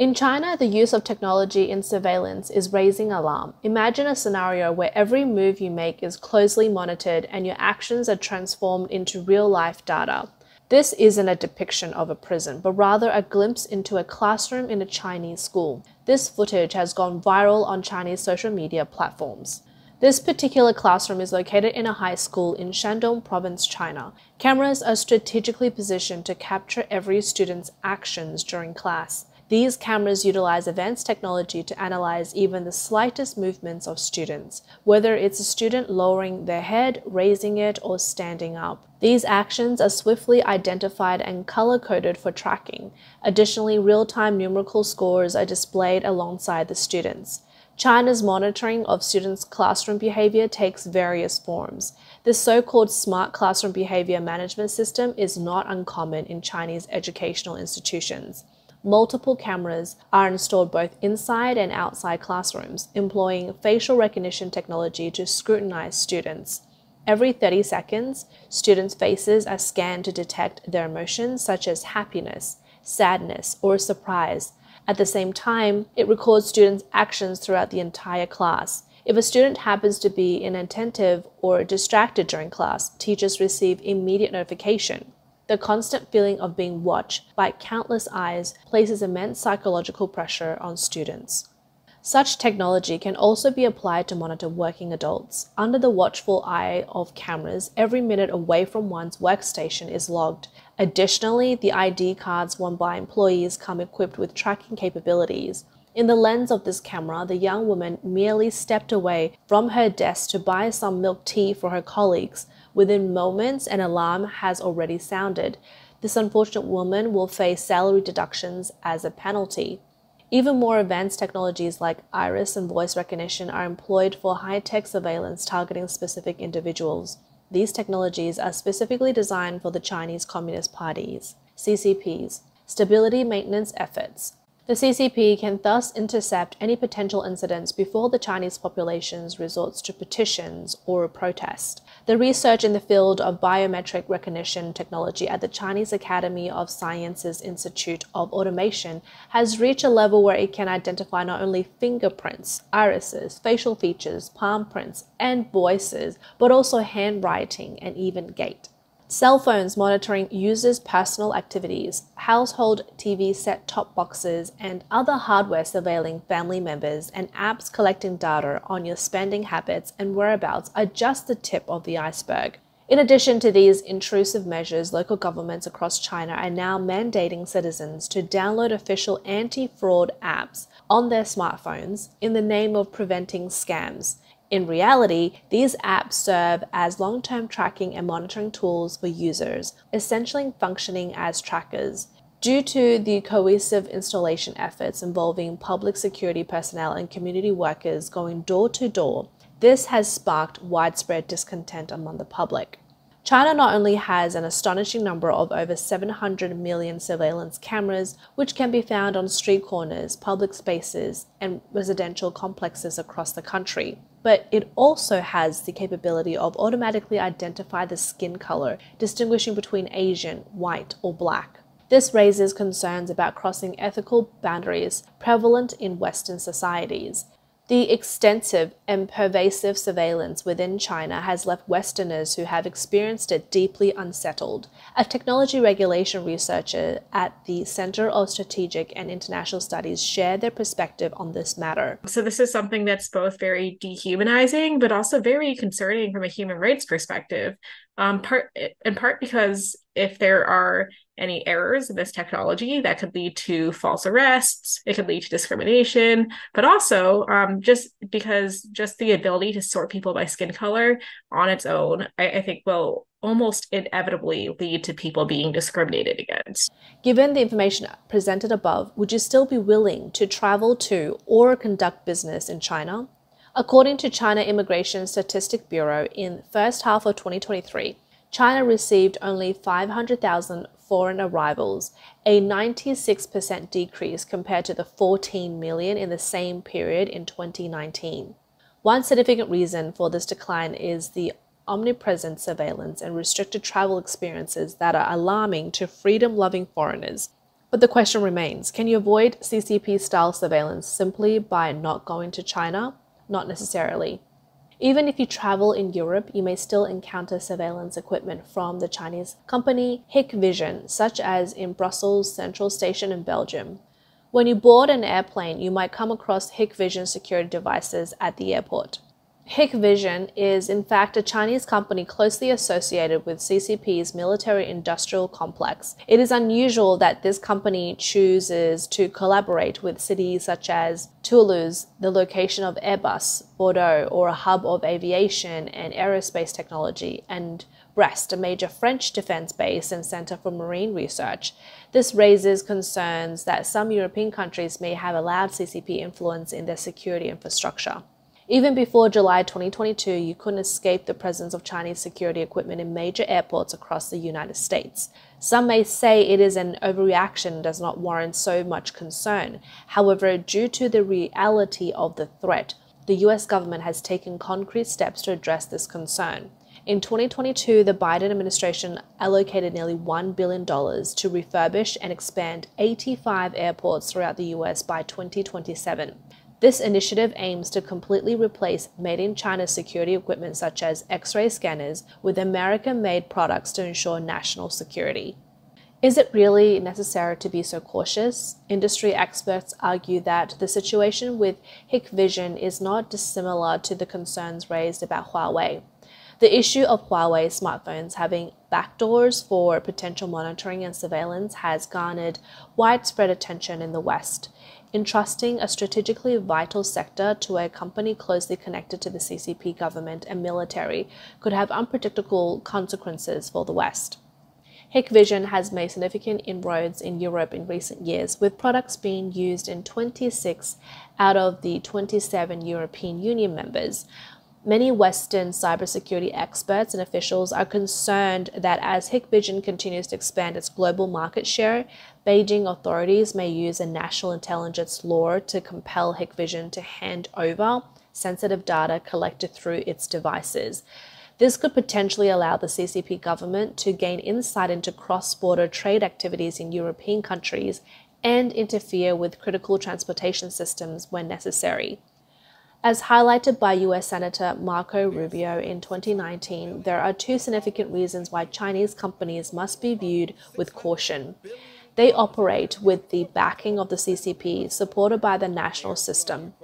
In China, the use of technology in surveillance is raising alarm. Imagine a scenario where every move you make is closely monitored and your actions are transformed into real life data. This isn't a depiction of a prison, but rather a glimpse into a classroom in a Chinese school. This footage has gone viral on Chinese social media platforms. This particular classroom is located in a high school in Shandong province, China. Cameras are strategically positioned to capture every student's actions during class. These cameras utilize advanced technology to analyze even the slightest movements of students, whether it's a student lowering their head, raising it, or standing up. These actions are swiftly identified and color coded for tracking. Additionally, real time numerical scores are displayed alongside the students. China's monitoring of students' classroom behavior takes various forms. This so called smart classroom behavior management system is not uncommon in Chinese educational institutions multiple cameras are installed both inside and outside classrooms, employing facial recognition technology to scrutinize students. Every 30 seconds, students' faces are scanned to detect their emotions such as happiness, sadness, or surprise. At the same time, it records students' actions throughout the entire class. If a student happens to be inattentive or distracted during class, teachers receive immediate notification. The constant feeling of being watched by countless eyes places immense psychological pressure on students. Such technology can also be applied to monitor working adults. Under the watchful eye of cameras, every minute away from one's workstation is logged. Additionally, the ID cards worn by employees come equipped with tracking capabilities. In the lens of this camera, the young woman merely stepped away from her desk to buy some milk tea for her colleagues. Within moments, an alarm has already sounded. This unfortunate woman will face salary deductions as a penalty. Even more advanced technologies like iris and voice recognition are employed for high tech surveillance targeting specific individuals. These technologies are specifically designed for the Chinese Communist Party's CCP's stability maintenance efforts. The CCP can thus intercept any potential incidents before the Chinese population resorts to petitions or a protest. The research in the field of biometric recognition technology at the Chinese Academy of Sciences Institute of Automation has reached a level where it can identify not only fingerprints, irises, facial features, palm prints, and voices, but also handwriting and even gait. Cell phones monitoring users' personal activities, household TV set top boxes, and other hardware surveilling family members, and apps collecting data on your spending habits and whereabouts are just the tip of the iceberg. In addition to these intrusive measures, local governments across China are now mandating citizens to download official anti fraud apps on their smartphones in the name of preventing scams. In reality, these apps serve as long term tracking and monitoring tools for users, essentially functioning as trackers. Due to the cohesive installation efforts involving public security personnel and community workers going door to door, this has sparked widespread discontent among the public. China not only has an astonishing number of over 700 million surveillance cameras, which can be found on street corners, public spaces, and residential complexes across the country, but it also has the capability of automatically identify the skin color, distinguishing between Asian, white, or black. This raises concerns about crossing ethical boundaries prevalent in Western societies. The extensive and pervasive surveillance within China has left Westerners who have experienced it deeply unsettled. A technology regulation researcher at the Center of Strategic and International Studies shared their perspective on this matter. So, this is something that's both very dehumanizing, but also very concerning from a human rights perspective. Um, part in part because if there are any errors in this technology that could lead to false arrests it could lead to discrimination but also um, just because just the ability to sort people by skin color on its own I, I think will almost inevitably lead to people being discriminated against. Given the information presented above, would you still be willing to travel to or conduct business in China? According to China Immigration Statistic Bureau, in first half of 2023, China received only 500,000 foreign arrivals, a 96% decrease compared to the 14 million in the same period in 2019. One significant reason for this decline is the omnipresent surveillance and restricted travel experiences that are alarming to freedom loving foreigners. But the question remains can you avoid CCP style surveillance simply by not going to China? Not necessarily. Even if you travel in Europe, you may still encounter surveillance equipment from the Chinese company Hikvision, such as in Brussels Central Station in Belgium. When you board an airplane, you might come across Hikvision security devices at the airport. Hikvision is in fact a Chinese company closely associated with CCP's military industrial complex. It is unusual that this company chooses to collaborate with cities such as Toulouse, the location of Airbus, Bordeaux, or a hub of aviation and aerospace technology, and Brest, a major French defense base and center for marine research. This raises concerns that some European countries may have allowed CCP influence in their security infrastructure. Even before July 2022, you couldn't escape the presence of Chinese security equipment in major airports across the United States. Some may say it is an overreaction and does not warrant so much concern. However, due to the reality of the threat, the US government has taken concrete steps to address this concern. In 2022, the Biden administration allocated nearly $1 billion to refurbish and expand 85 airports throughout the US by 2027. This initiative aims to completely replace made in China security equipment such as X ray scanners with American made products to ensure national security. Is it really necessary to be so cautious? Industry experts argue that the situation with Hikvision is not dissimilar to the concerns raised about Huawei. The issue of Huawei smartphones having backdoors for potential monitoring and surveillance has garnered widespread attention in the West. Entrusting a strategically vital sector to a company closely connected to the CCP government and military could have unpredictable consequences for the West. Hikvision has made significant inroads in Europe in recent years, with products being used in 26 out of the 27 European Union members, Many Western cybersecurity experts and officials are concerned that as Hikvision continues to expand its global market share, Beijing authorities may use a national intelligence law to compel Hikvision to hand over sensitive data collected through its devices. This could potentially allow the CCP government to gain insight into cross border trade activities in European countries and interfere with critical transportation systems when necessary. As highlighted by US Senator Marco Rubio in 2019, there are two significant reasons why Chinese companies must be viewed with caution. They operate with the backing of the CCP, supported by the national system.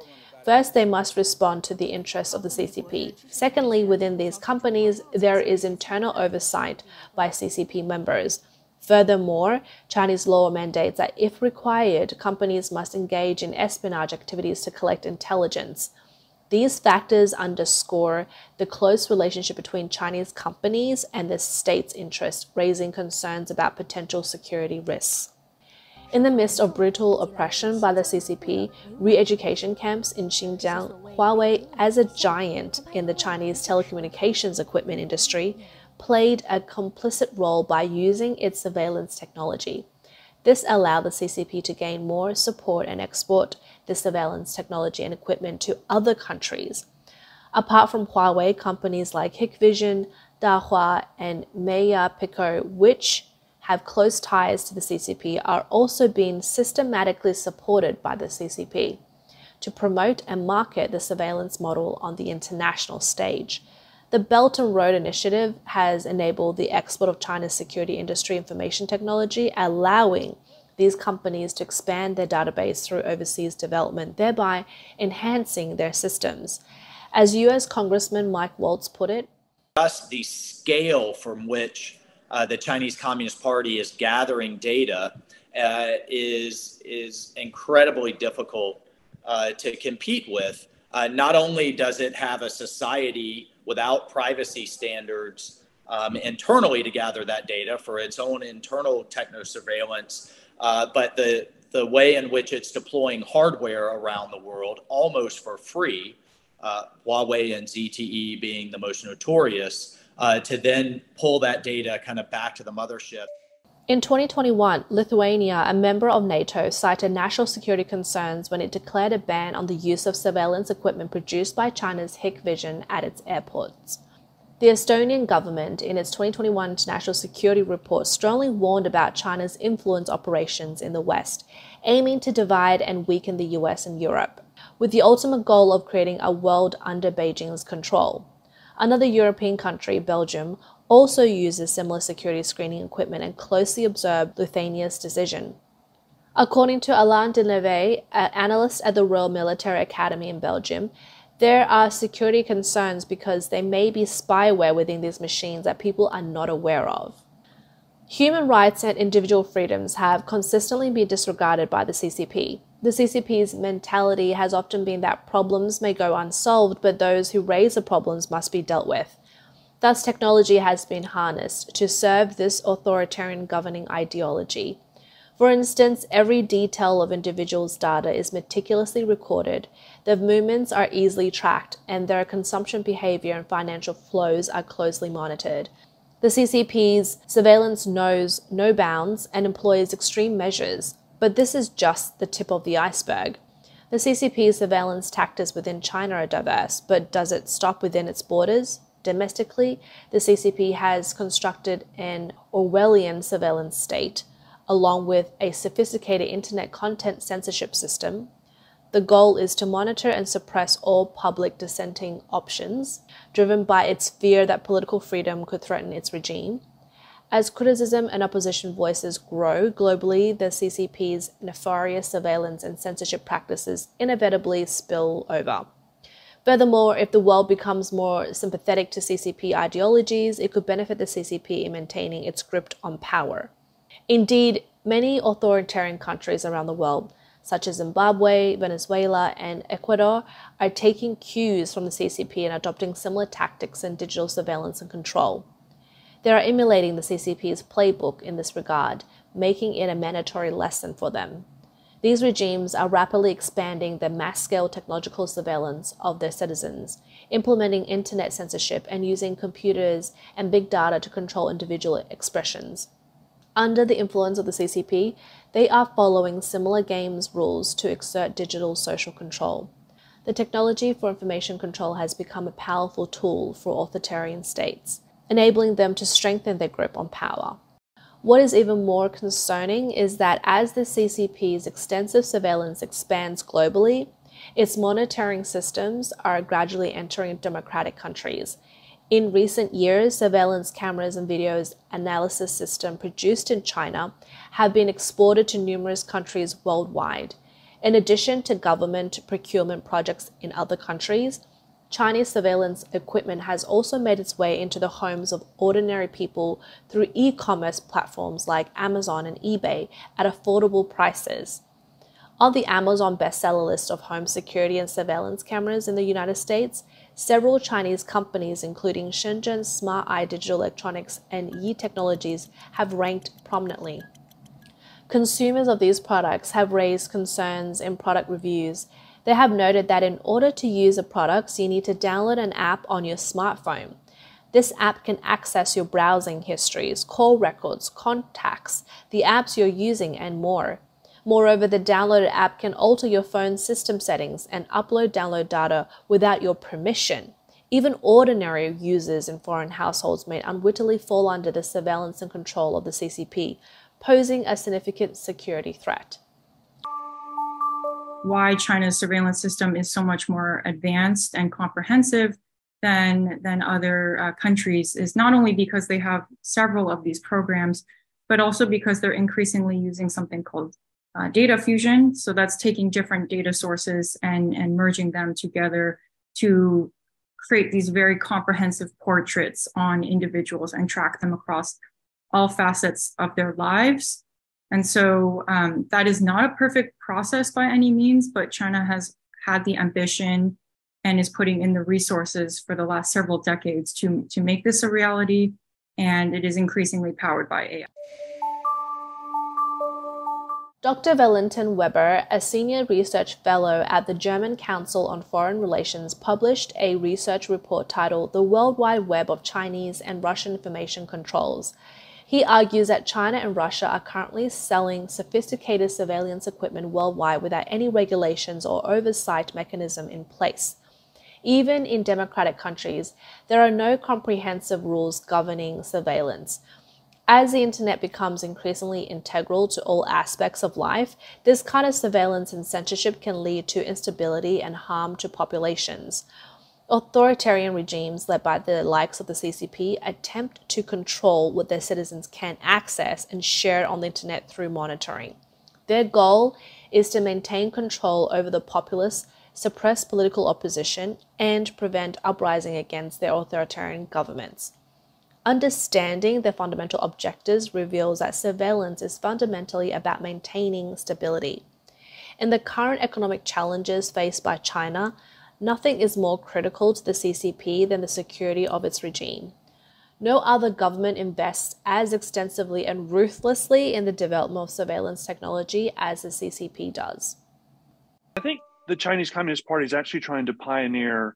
First, they must respond to the interests of the CCP. Secondly, within these companies, there is internal oversight by CCP members. Furthermore, Chinese law mandates that if required, companies must engage in espionage activities to collect intelligence. These factors underscore the close relationship between Chinese companies and the state's interest, raising concerns about potential security risks. In the midst of brutal oppression by the CCP, re education camps in Xinjiang, Huawei, as a giant in the Chinese telecommunications equipment industry, played a complicit role by using its surveillance technology. This allowed the CCP to gain more support and export the surveillance technology and equipment to other countries. Apart from Huawei, companies like Hikvision, Dahua, and Meiya Pico, which have close ties to the CCP, are also being systematically supported by the CCP to promote and market the surveillance model on the international stage. The Belt and Road Initiative has enabled the export of China's security industry information technology, allowing these companies to expand their database through overseas development, thereby enhancing their systems. As US Congressman Mike Waltz put it, just the scale from which uh, the Chinese Communist Party is gathering data uh, is is incredibly difficult uh, to compete with. Uh, not only does it have a society without privacy standards um, internally to gather that data for its own internal techno surveillance. Uh, but the, the way in which it's deploying hardware around the world almost for free, uh, Huawei and ZTE being the most notorious, uh, to then pull that data kind of back to the mothership. In 2021, Lithuania, a member of NATO, cited national security concerns when it declared a ban on the use of surveillance equipment produced by China's Hikvision at its airports. The Estonian government, in its 2021 National Security Report, strongly warned about China's influence operations in the West, aiming to divide and weaken the US and Europe, with the ultimate goal of creating a world under Beijing's control. Another European country, Belgium, also uses similar security screening equipment and closely observed Lithuania's decision. According to Alain De Neve, an analyst at the Royal Military Academy in Belgium, there are security concerns because there may be spyware within these machines that people are not aware of. Human rights and individual freedoms have consistently been disregarded by the CCP. The CCP's mentality has often been that problems may go unsolved, but those who raise the problems must be dealt with. Thus, technology has been harnessed to serve this authoritarian governing ideology. For instance, every detail of individuals' data is meticulously recorded, their movements are easily tracked, and their consumption behavior and financial flows are closely monitored. The CCP's surveillance knows no bounds and employs extreme measures, but this is just the tip of the iceberg. The CCP's surveillance tactics within China are diverse, but does it stop within its borders? Domestically, the CCP has constructed an Orwellian surveillance state along with a sophisticated internet content censorship system. The goal is to monitor and suppress all public dissenting options, driven by its fear that political freedom could threaten its regime. As criticism and opposition voices grow globally, the CCP's nefarious surveillance and censorship practices inevitably spill over. Furthermore, if the world becomes more sympathetic to CCP ideologies, it could benefit the CCP in maintaining its grip on power. Indeed, many authoritarian countries around the world, such as Zimbabwe, Venezuela, and Ecuador, are taking cues from the CCP and adopting similar tactics in digital surveillance and control. They are emulating the CCP's playbook in this regard, making it a mandatory lesson for them. These regimes are rapidly expanding the mass scale technological surveillance of their citizens, implementing internet censorship, and using computers and big data to control individual expressions. Under the influence of the CCP, they are following similar games rules to exert digital social control. The technology for information control has become a powerful tool for authoritarian states, enabling them to strengthen their grip on power. What is even more concerning is that as the CCP's extensive surveillance expands globally, its monitoring systems are gradually entering democratic countries, in recent years, surveillance cameras and videos analysis system produced in China have been exported to numerous countries worldwide. In addition to government procurement projects in other countries, Chinese surveillance equipment has also made its way into the homes of ordinary people through e commerce platforms like Amazon and eBay at affordable prices. On the Amazon bestseller list of home security and surveillance cameras in the United States, Several Chinese companies, including Shenzhen Smart Eye Digital Electronics and Yi Technologies, have ranked prominently. Consumers of these products have raised concerns in product reviews. They have noted that in order to use the products, you need to download an app on your smartphone. This app can access your browsing histories, call records, contacts, the apps you're using, and more. Moreover, the downloaded app can alter your phone's system settings and upload download data without your permission. Even ordinary users in foreign households may unwittingly fall under the surveillance and control of the CCP, posing a significant security threat. Why China's surveillance system is so much more advanced and comprehensive than, than other uh, countries is not only because they have several of these programs, but also because they're increasingly using something called uh, data fusion. So that's taking different data sources and, and merging them together to create these very comprehensive portraits on individuals and track them across all facets of their lives. And so um, that is not a perfect process by any means, but China has had the ambition and is putting in the resources for the last several decades to, to make this a reality. And it is increasingly powered by AI. Dr. Valentin Weber, a senior research fellow at the German Council on Foreign Relations, published a research report titled The World Wide Web of Chinese and Russian Information Controls. He argues that China and Russia are currently selling sophisticated surveillance equipment worldwide without any regulations or oversight mechanism in place. Even in democratic countries, there are no comprehensive rules governing surveillance. As the internet becomes increasingly integral to all aspects of life, this kind of surveillance and censorship can lead to instability and harm to populations. Authoritarian regimes led by the likes of the CCP attempt to control what their citizens can access and share on the internet through monitoring. Their goal is to maintain control over the populace, suppress political opposition, and prevent uprising against their authoritarian governments. Understanding their fundamental objectives reveals that surveillance is fundamentally about maintaining stability. In the current economic challenges faced by China, nothing is more critical to the CCP than the security of its regime. No other government invests as extensively and ruthlessly in the development of surveillance technology as the CCP does. I think the Chinese Communist Party is actually trying to pioneer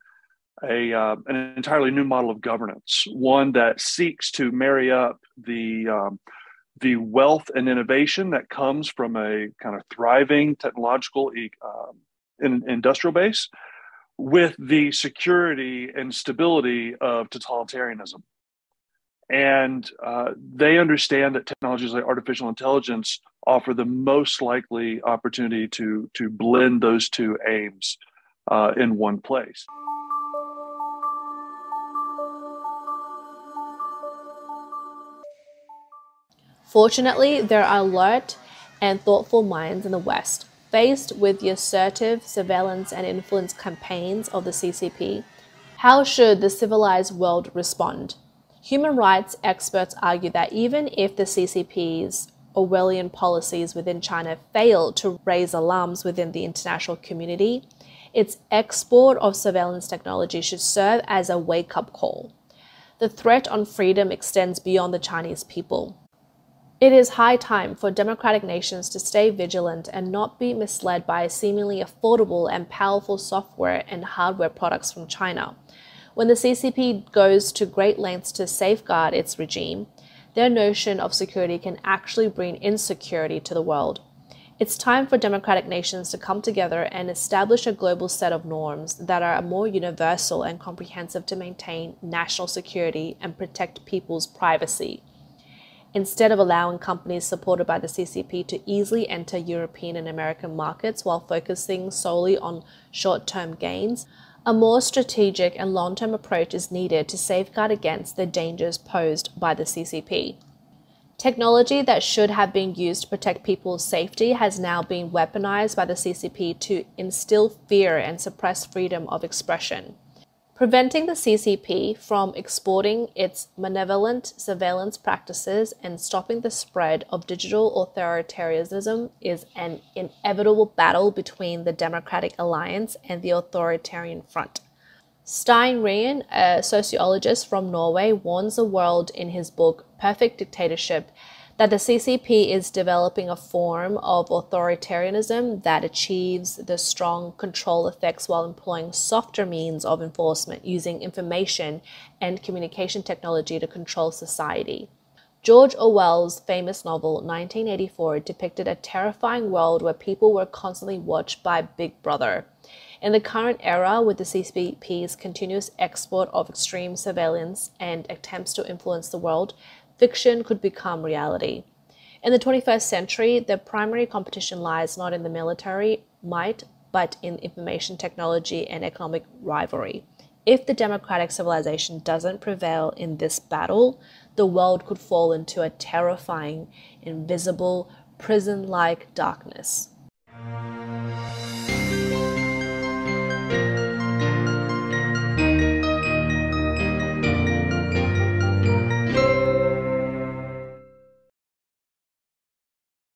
a uh, an entirely new model of governance, one that seeks to marry up the um, the wealth and innovation that comes from a kind of thriving technological um, industrial base with the security and stability of totalitarianism. And uh, they understand that technologies like artificial intelligence offer the most likely opportunity to, to blend those two aims uh, in one place. Fortunately, there are alert and thoughtful minds in the West. Faced with the assertive surveillance and influence campaigns of the CCP, how should the civilized world respond? Human rights experts argue that even if the CCP's Orwellian policies within China fail to raise alarms within the international community, its export of surveillance technology should serve as a wake up call. The threat on freedom extends beyond the Chinese people. It is high time for democratic nations to stay vigilant and not be misled by seemingly affordable and powerful software and hardware products from China. When the CCP goes to great lengths to safeguard its regime, their notion of security can actually bring insecurity to the world. It's time for democratic nations to come together and establish a global set of norms that are more universal and comprehensive to maintain national security and protect people's privacy. Instead of allowing companies supported by the CCP to easily enter European and American markets while focusing solely on short term gains, a more strategic and long term approach is needed to safeguard against the dangers posed by the CCP. Technology that should have been used to protect people's safety has now been weaponized by the CCP to instill fear and suppress freedom of expression. Preventing the CCP from exporting its malevolent surveillance practices and stopping the spread of digital authoritarianism is an inevitable battle between the Democratic Alliance and the authoritarian front. Stein Ringen, a sociologist from Norway, warns the world in his book Perfect Dictatorship that the CCP is developing a form of authoritarianism that achieves the strong control effects while employing softer means of enforcement using information and communication technology to control society. George Orwell's famous novel 1984 depicted a terrifying world where people were constantly watched by Big Brother. In the current era, with the CCP's continuous export of extreme surveillance and attempts to influence the world, fiction could become reality. In the 21st century, the primary competition lies not in the military might, but in information technology and economic rivalry. If the democratic civilization doesn't prevail in this battle, the world could fall into a terrifying, invisible, prison like darkness.